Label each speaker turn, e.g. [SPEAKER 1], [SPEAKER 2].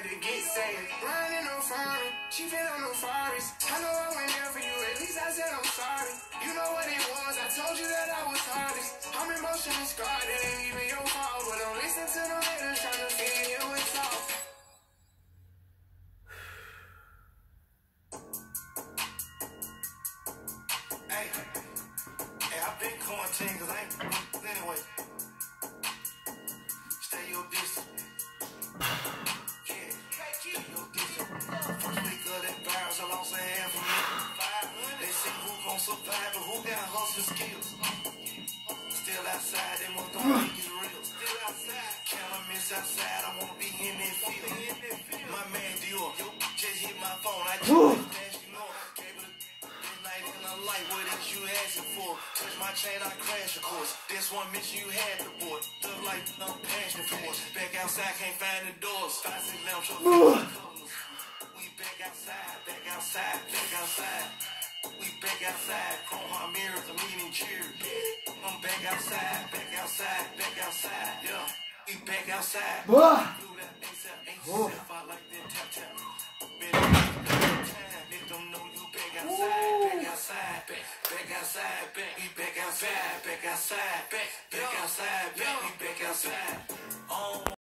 [SPEAKER 1] have to get saved. Running no foreign, she been on no forest. I know I went there for you, at least I said I'm sorry. You know what it was, I told you that I was hardest. I'm emotionally scarred, it ain't even your fault. But don't listen to the haters trying to feed you with talk.
[SPEAKER 2] Hey, hey, I've been quarantined because I ain't. Anyway, stay your distance. Who gon' survive, but who got hustle skills? Still outside, they want think it's real. Still outside, can't I miss outside? I wanna be in that field. My man Dior, just hit my phone. I just smashed him up. Gave it a in the light, what is you asking for? Touch my chain, I crash, of course. This one mission you had to board. Look like I'm passionate for. Back outside, can't find the doors. Five, six lamps, We back outside, back outside, back outside. Back outside, mirrors, I'm eating cheers. I'm back outside, back outside, back outside, yeah. We back outside. Do that ASAP, ASAP, I like that tap tap. Been time, let them know you back outside, back outside, back, back outside, back, back outside, back back, outside, back, back outside.